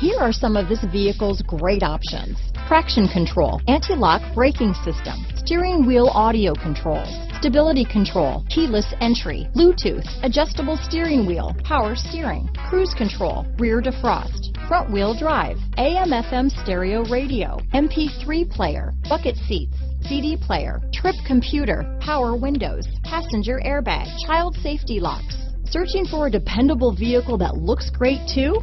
Here are some of this vehicle's great options. Traction control, anti-lock braking system, steering wheel audio controls, stability control, keyless entry, Bluetooth, adjustable steering wheel, power steering, cruise control, rear defrost, front wheel drive, AM FM stereo radio, MP3 player, bucket seats, CD player, trip computer, power windows, passenger airbag, child safety locks. Searching for a dependable vehicle that looks great too?